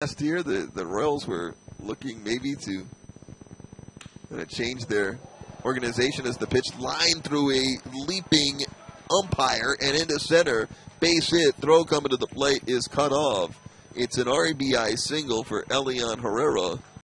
last year, the, the Royals were looking maybe to uh, change their organization as the pitch lined through a leaping umpire and into center. Base hit, throw coming to the plate is cut off. It's an RBI single for Elian Herrera.